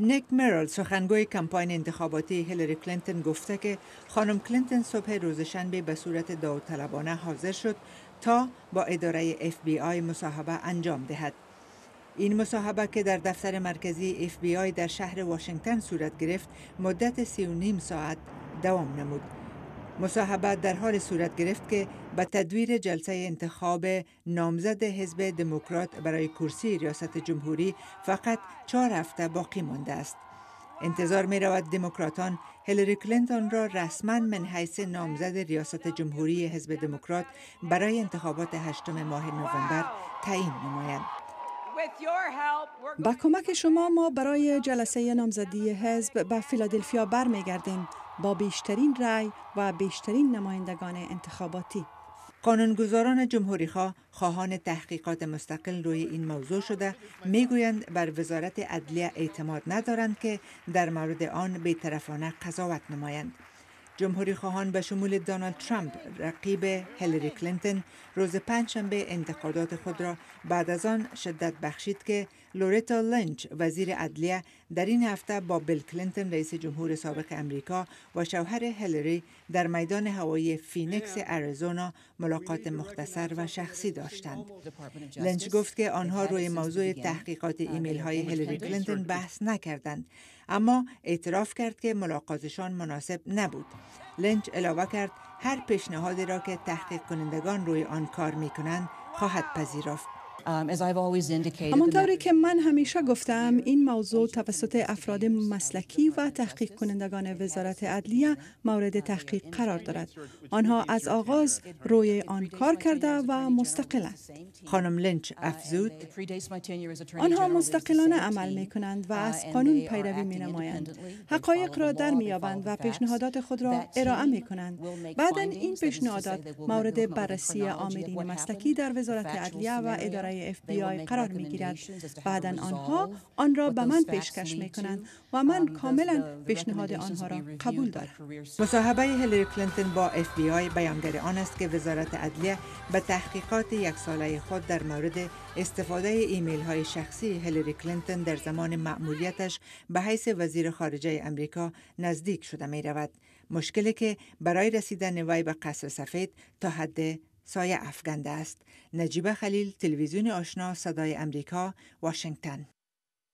نیک مرل سخنگوی کمپاین انتخاباتی هیلری کلینتون گفته که خانم کلینتون صبح روز شنبه به صورت داوطلبانه حاضر شد تا با اداره اف بی آی مصاحبه انجام دهد. این مصاحبه که در دفتر مرکزی اف بی آی در شهر واشنگتن صورت گرفت مدت سه و نیم ساعت دوام نمود. مصاحبه در حالی صورت گرفت که به تدویر جلسه انتخاب نامزد حزب دموکرات برای کرسی ریاست جمهوری فقط چهار هفته باقی مانده است. انتظار می رود دموکراتان هیلری کلینتون را رسما من حیث نامزد ریاست جمهوری حزب دموکرات برای انتخابات هشتم ماه نوامبر تعیین نمایند. با کمک شما ما برای جلسه نامزدی حزب به فیلادلفیا برمیگردیم با بیشترین رأی و بیشترین نمایندگان انتخاباتی. قانونگذاران جمهوری خواه خواهان تحقیقات مستقل روی این موضوع شده می‌گویند بر وزارت عدلیه اعتماد ندارند که در مورد آن بیطرفانه قضاوت نمایند. جمهوری خواهان به شمول دونالد ترامپ رقیب هیلری کلینتون روز پنجشنبه انتقادات خود را بعد از آن شدت بخشید که لوریتا لنچ وزیر عدلیه در این هفته با بیل کلینتون رئیس جمهور سابق امریکا و شوهر هیلری در میدان هوایی فینکس اریزونا ملاقات مختصر و شخصی داشتند. لنچ گفت که آنها روی موضوع تحقیقات ایمیل های هیلری کلینتون بحث نکردند اما اعتراف کرد که ملاقاتشان مناسب نبود. لنچ علاوه کرد هر پیشنهادی را که تحقیق کنندگان روی آن کار می کنند خواهد پذیرفت. همانطوری که من همیشه گفتم این موضوع توسط افراد مسلکی و تحقیق کنندگان وزارت عدلیه مورد تحقیق قرار دارد. آنها از آغاز روی آن کار کرده و مستقلند خانم لنچ افزود آنها مستقلانه عمل می کنند و از قانون پیروی می نمایند حقایق را در می و پیشنهادات خود را ارائه می کنند بعدا این پیشنهادات مورد بررسی آمرین مسلکی در وزارت عدلیه و اداره اف بی آی قرار می گیرد بعدا آنها آن را به من پیشکش می کنند و من کاملا پیشنهاد آنها را قبول دارم. مصاحبه هیلری کلینتون با اف بی آی بیانگر آن است که وزارت عدلیه به تحقیقات یک ساله خود در مورد استفاده ایمیل های شخصی هیلری کلینتون در زمان مأموریتش به حیث وزیر خارجه امریکا نزدیک شده می رود مشکلی که برای رسیدن وی به قصر سفید تا حدی سایه افگنده است. نجیب خلیل تلویزیون آشنا صدای امریکا واشنگتن